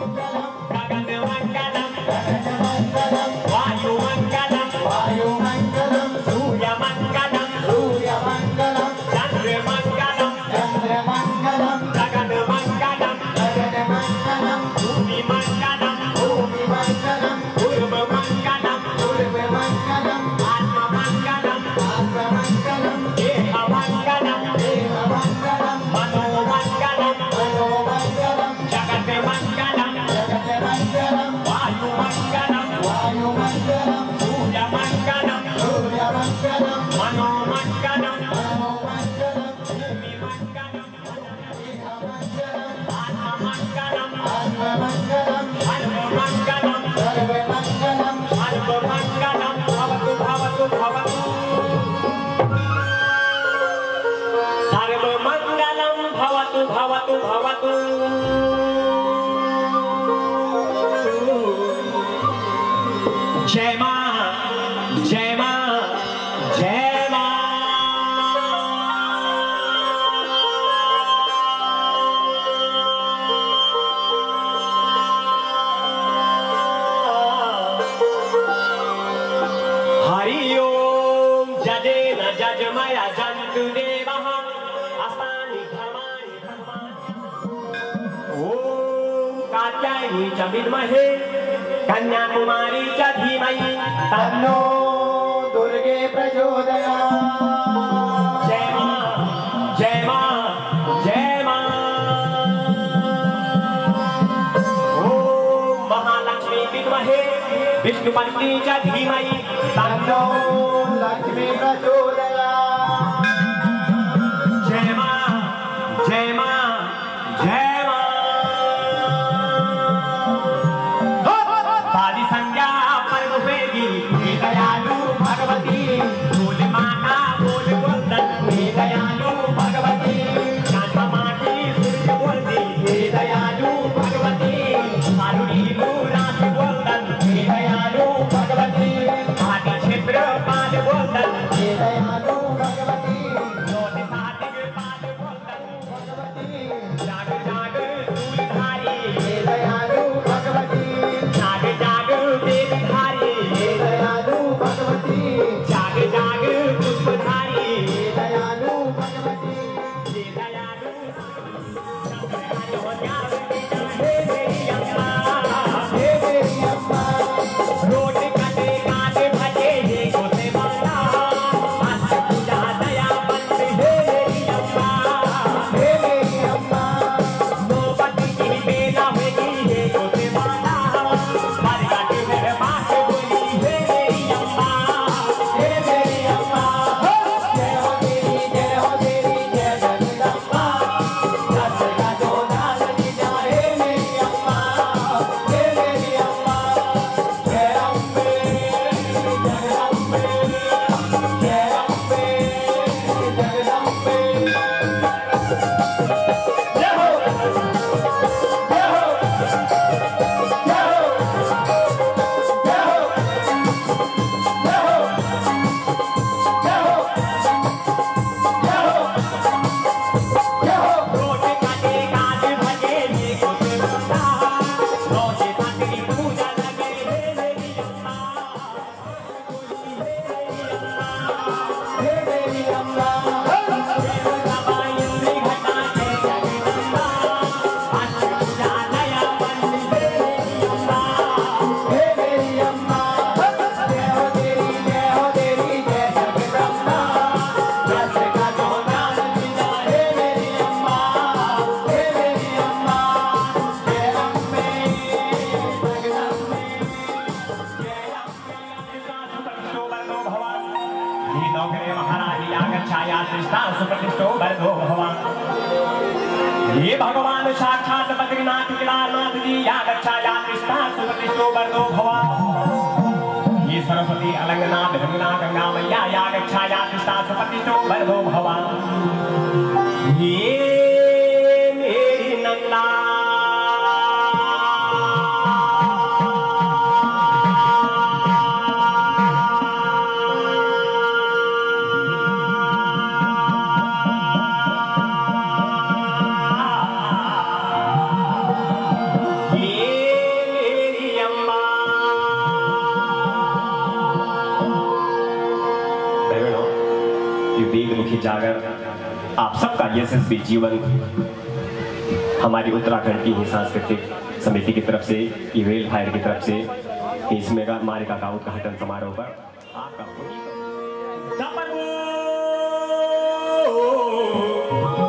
la la वाहिनी च विद्महे कन्याकुमारी च धीमहि। तन्नो दुर्गे प्रचोदयात् विष्णुपत्नी च धीमहि। तन्नो लक्ष्मी प्रचोदयात् सबका यशस्वी जीवन हमारी उत्तराखंड की सांस्कृतिक समिति की तरफ़ से इवेल फायर की तरफ़ से, इस मेगा मारिका का उद्घाटन समारोह पर आपका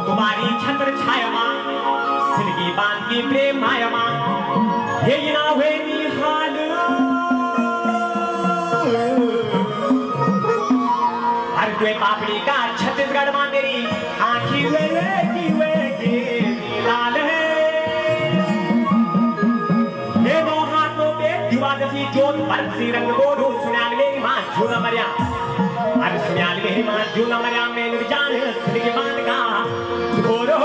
तुम्हारी छत्र छाया बाँध की प्रेम हे ना हुए बरसी रंग गोरू सुनाल मेरी माँ झूला मरिया अरे सुनाल मेरी माँ झूला मरिया मेन जान सुन के मान का गोरो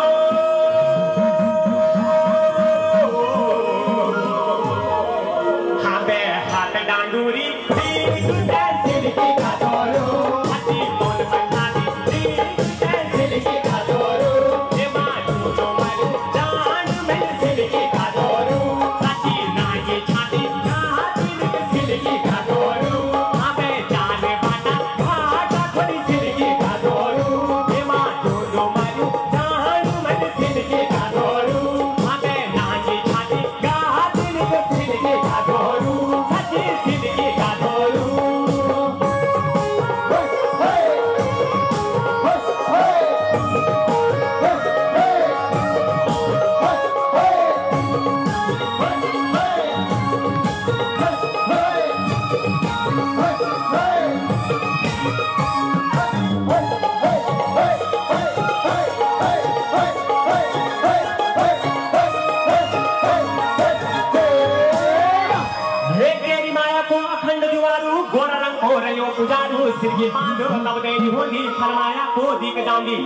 को दीक जाऊँगी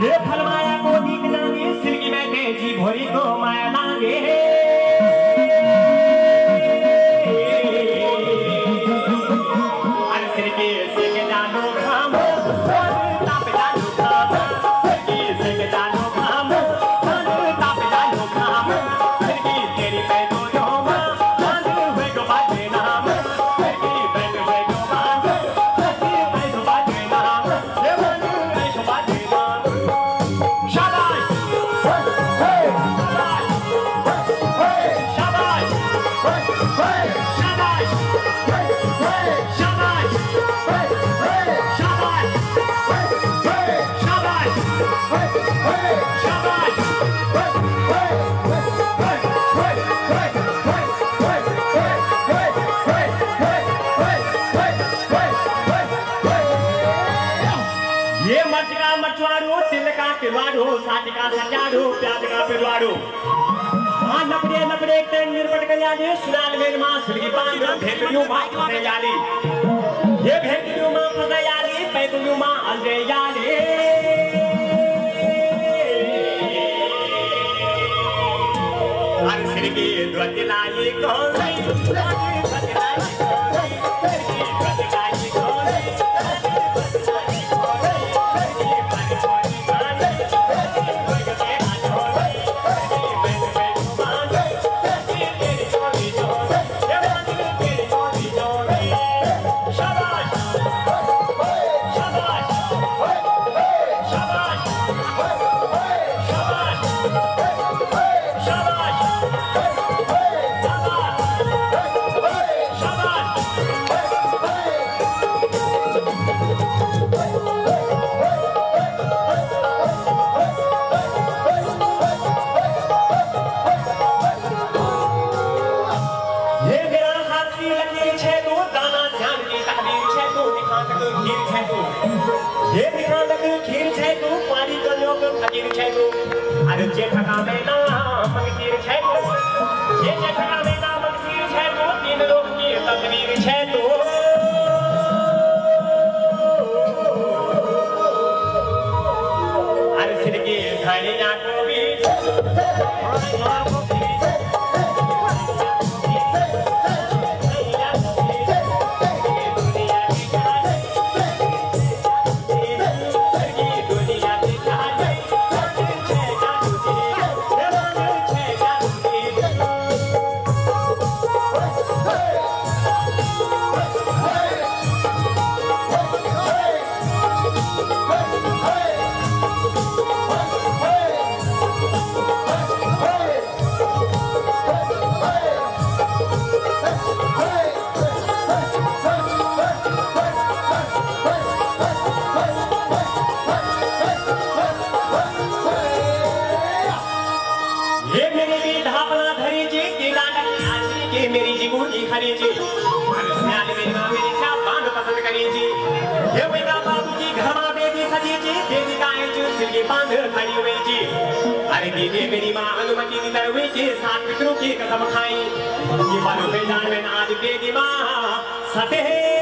हे फलमाया को दीक जाऊँगी सिरगी में तेज़ी भोरी को माया लागे। पिलवाड़ो का सजाड़ो प्याज का पिलवाड़ो। हाँ लपड़े लपड़े के निर्पट कर जाने सुनाल मेर माँ सुरगी पान भेटरियो माँ फसे जाली ये भेटरियो माँ फसे जाली पैतरियो माँ अलजे जाली हर सिरगी ध्वजलाई कौन ध्वजलाई कौन ध्वजलाई अरे सिर की धनिया को पितरों की कसम खाई ये बल पे जान में नाज बेदिमा सते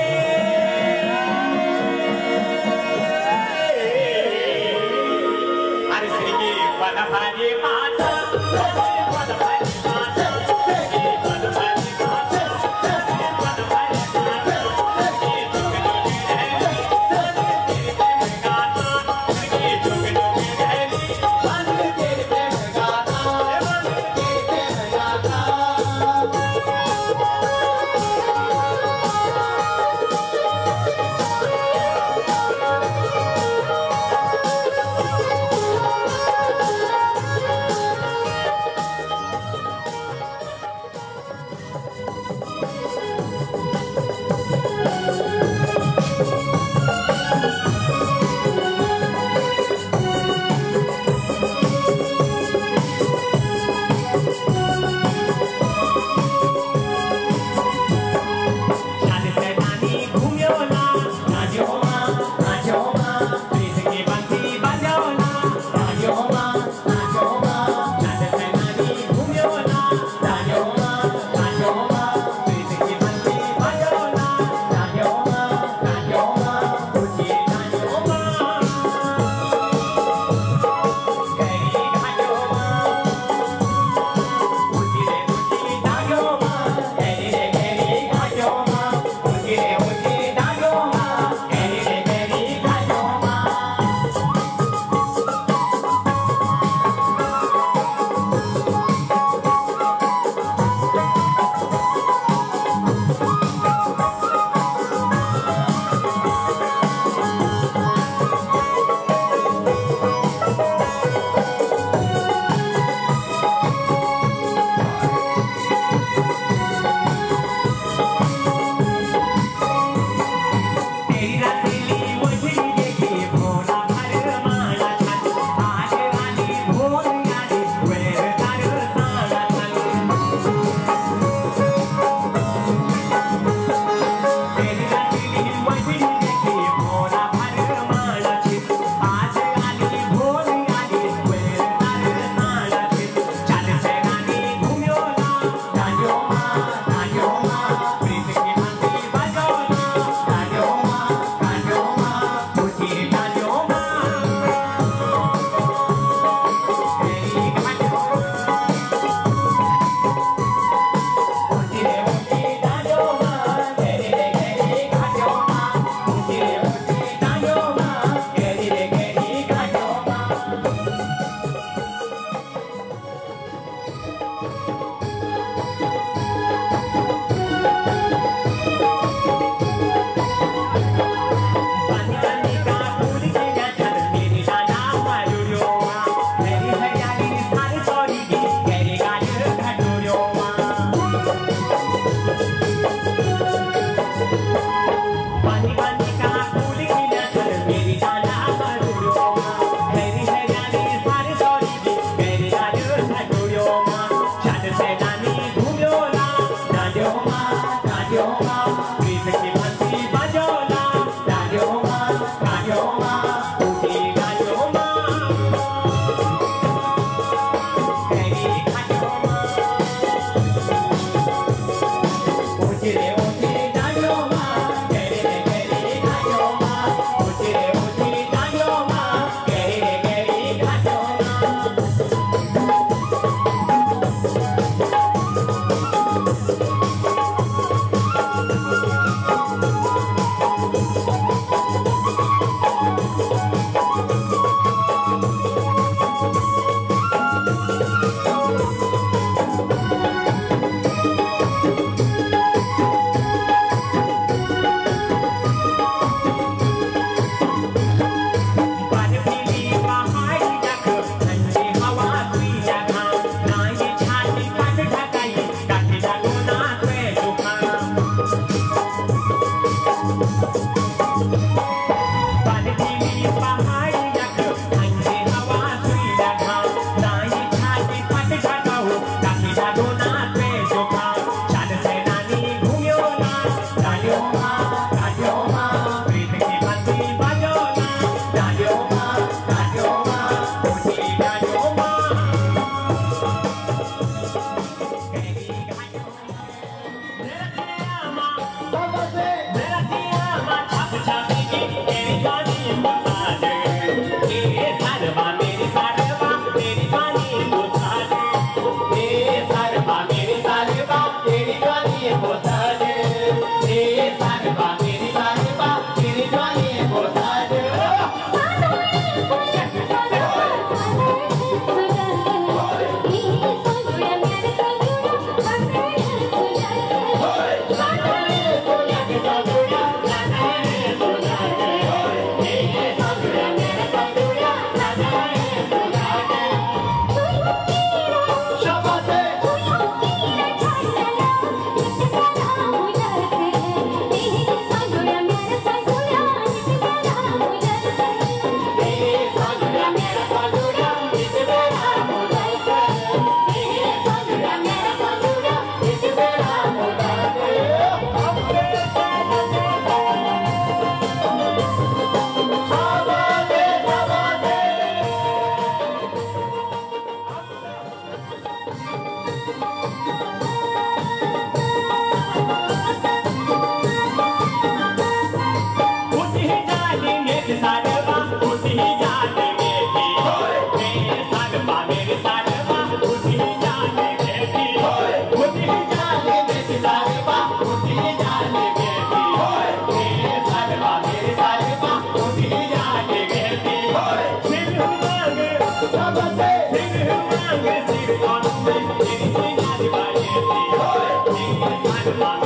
Thank you.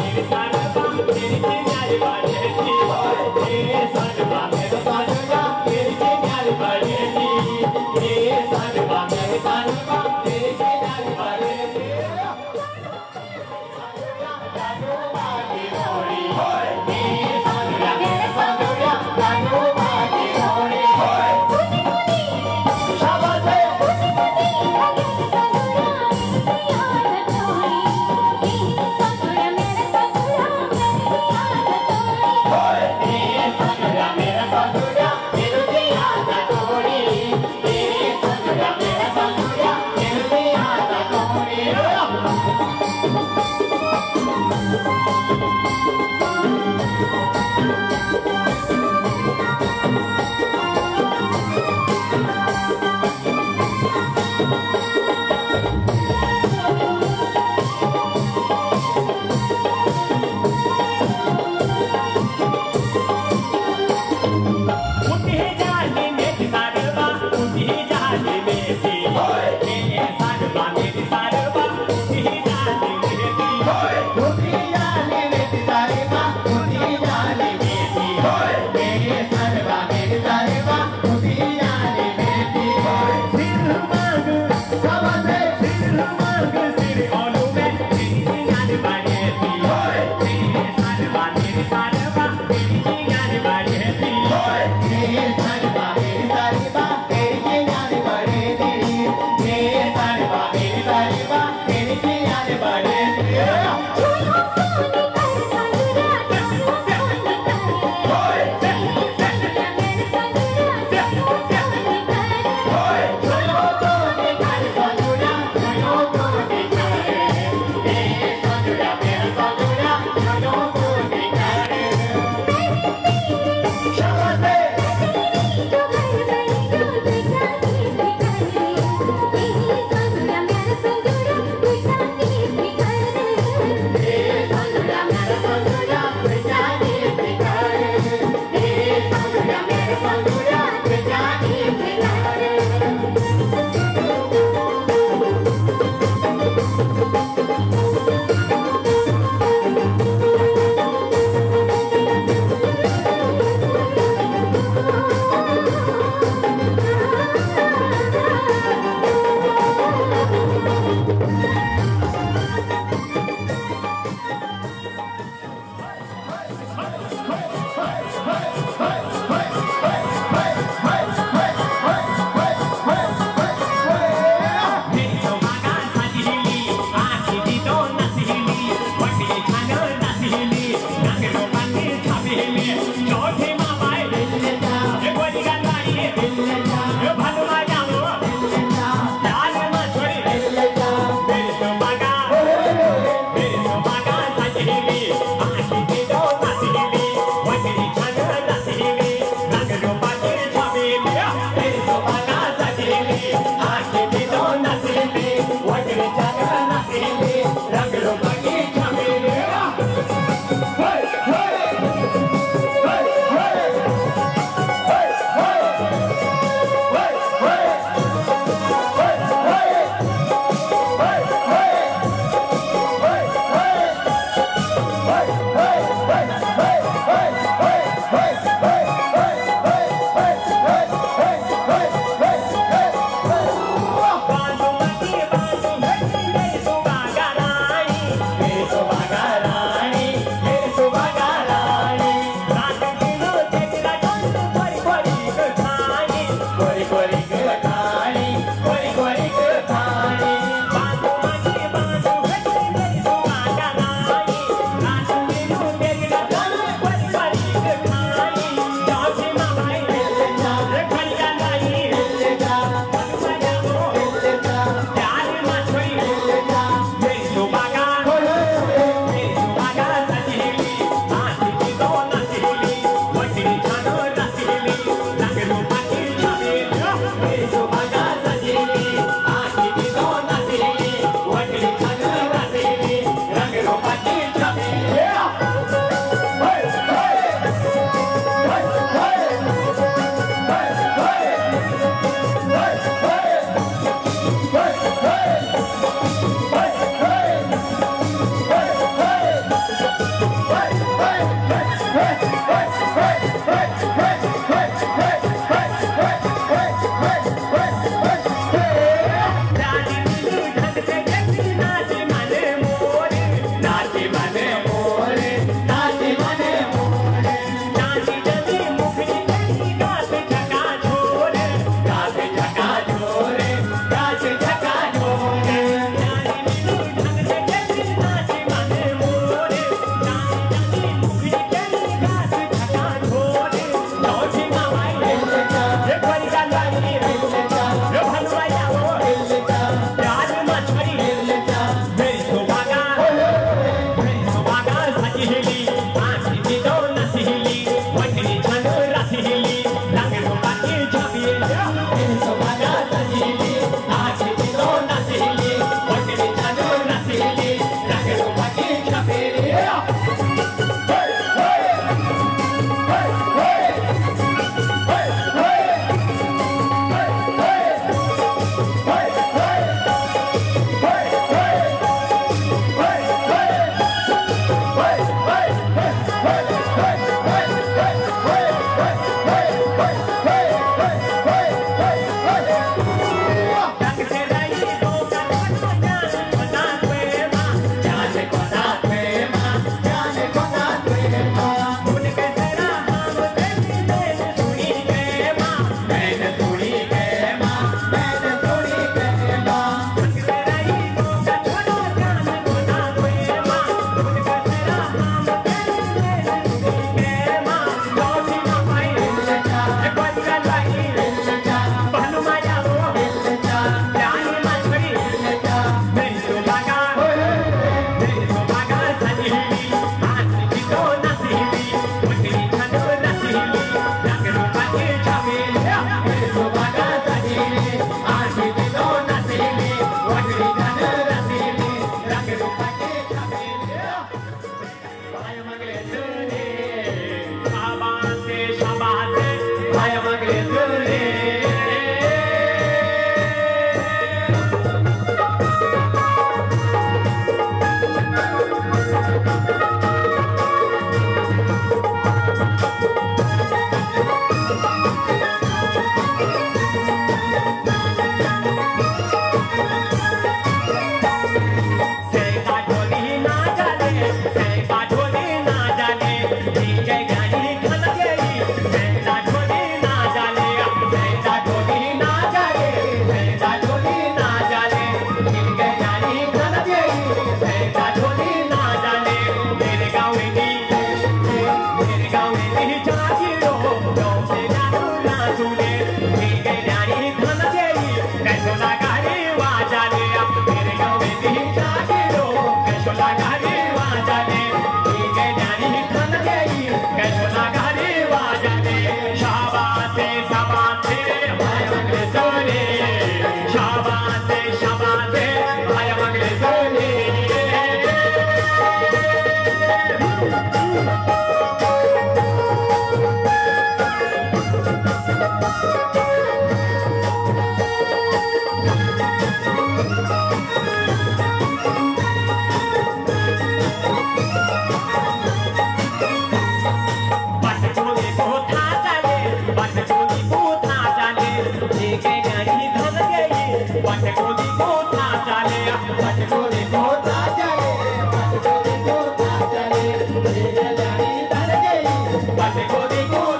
Body, body.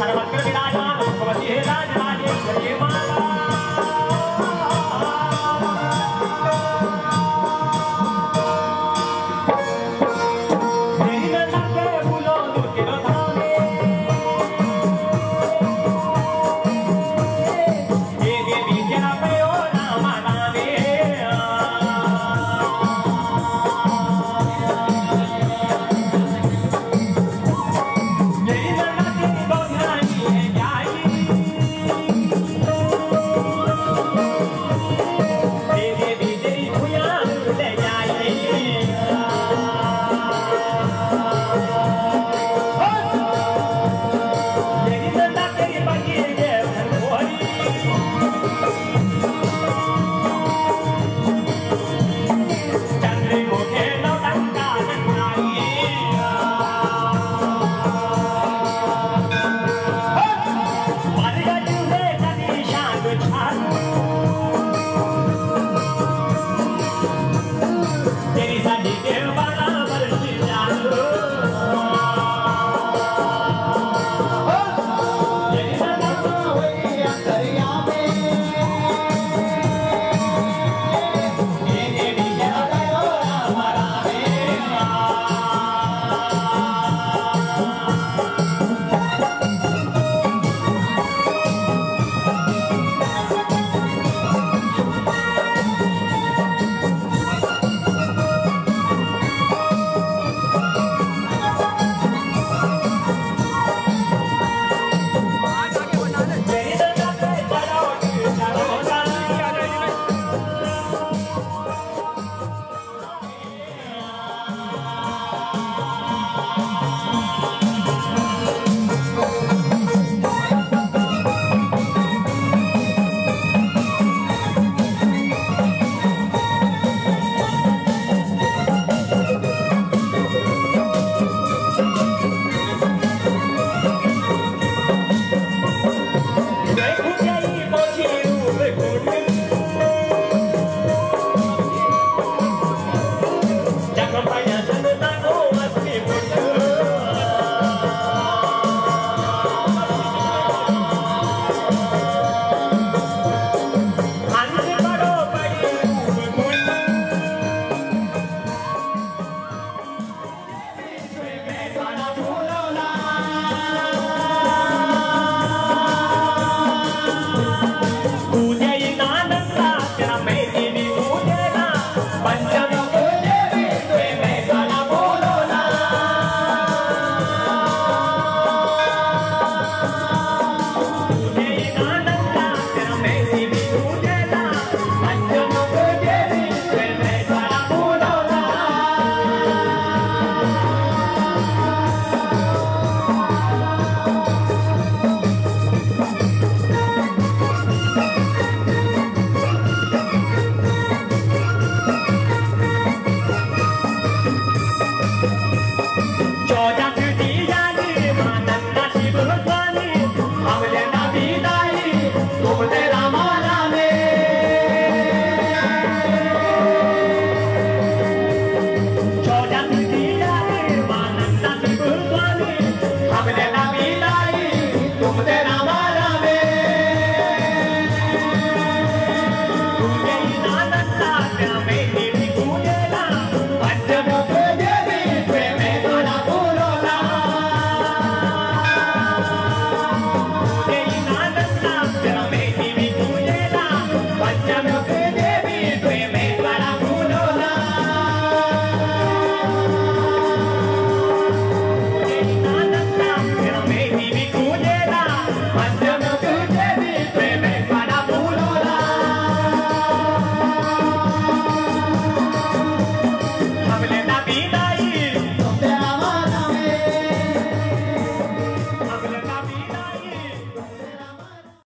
バイバイ!